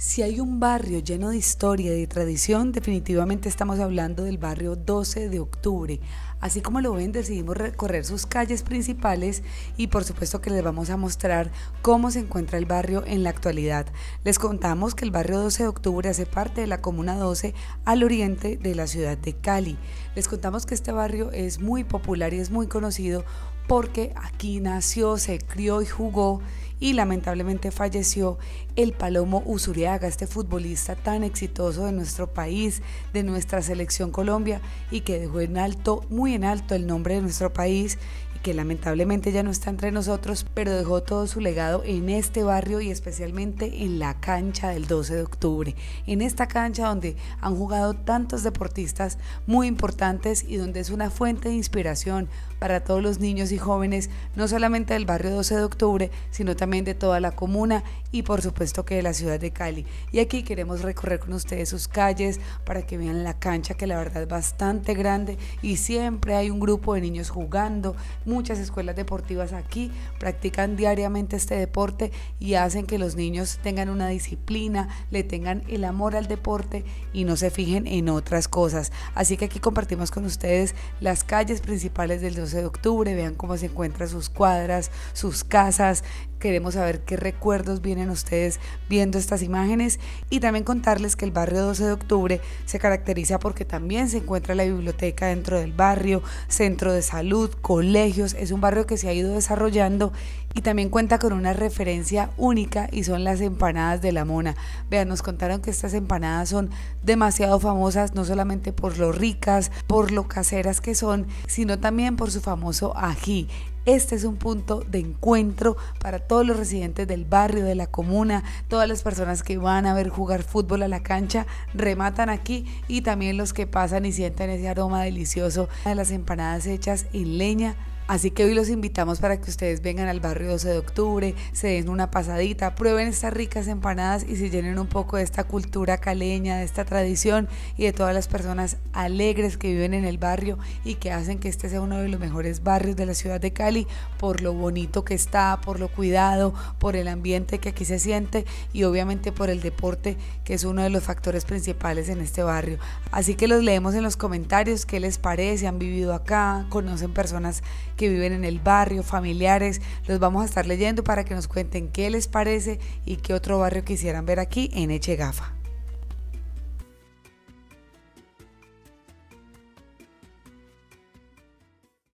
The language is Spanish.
Si hay un barrio lleno de historia y de tradición, definitivamente estamos hablando del barrio 12 de octubre. Así como lo ven, decidimos recorrer sus calles principales y por supuesto que les vamos a mostrar cómo se encuentra el barrio en la actualidad. Les contamos que el barrio 12 de octubre hace parte de la Comuna 12 al oriente de la ciudad de Cali. Les contamos que este barrio es muy popular y es muy conocido porque aquí nació, se crió y jugó y lamentablemente falleció el Palomo Usuriaga, este futbolista tan exitoso de nuestro país, de nuestra selección Colombia y que dejó en alto, muy en alto el nombre de nuestro país y que lamentablemente ya no está entre nosotros, pero dejó todo su legado en este barrio y especialmente en la cancha del 12 de octubre, en esta cancha donde han jugado tantos deportistas muy importantes y donde es una fuente de inspiración para todos los niños y jóvenes, no solamente del barrio 12 de octubre, sino también de toda la comuna y por supuesto que de la ciudad de Cali. Y aquí queremos recorrer con ustedes sus calles para que vean la cancha que la verdad es bastante grande y siempre hay un grupo de niños jugando. Muchas escuelas deportivas aquí practican diariamente este deporte y hacen que los niños tengan una disciplina, le tengan el amor al deporte y no se fijen en otras cosas. Así que aquí compartimos con ustedes las calles principales del 12 de octubre, vean cómo se encuentran sus cuadras, sus casas, Queremos saber qué recuerdos vienen ustedes viendo estas imágenes y también contarles que el barrio 12 de octubre se caracteriza porque también se encuentra la biblioteca dentro del barrio, centro de salud, colegios, es un barrio que se ha ido desarrollando y también cuenta con una referencia única y son las empanadas de la mona. Vean, nos contaron que estas empanadas son demasiado famosas, no solamente por lo ricas, por lo caseras que son, sino también por su famoso ají. Este es un punto de encuentro para todos los residentes del barrio, de la comuna, todas las personas que van a ver jugar fútbol a la cancha, rematan aquí y también los que pasan y sienten ese aroma delicioso de las empanadas hechas en leña Así que hoy los invitamos para que ustedes vengan al barrio 12 de octubre, se den una pasadita, prueben estas ricas empanadas y se llenen un poco de esta cultura caleña, de esta tradición y de todas las personas alegres que viven en el barrio y que hacen que este sea uno de los mejores barrios de la ciudad de Cali por lo bonito que está, por lo cuidado, por el ambiente que aquí se siente y obviamente por el deporte que es uno de los factores principales en este barrio. Así que los leemos en los comentarios qué les parece, han vivido acá, conocen personas que viven en el barrio, familiares. Los vamos a estar leyendo para que nos cuenten qué les parece y qué otro barrio quisieran ver aquí en Echegafa.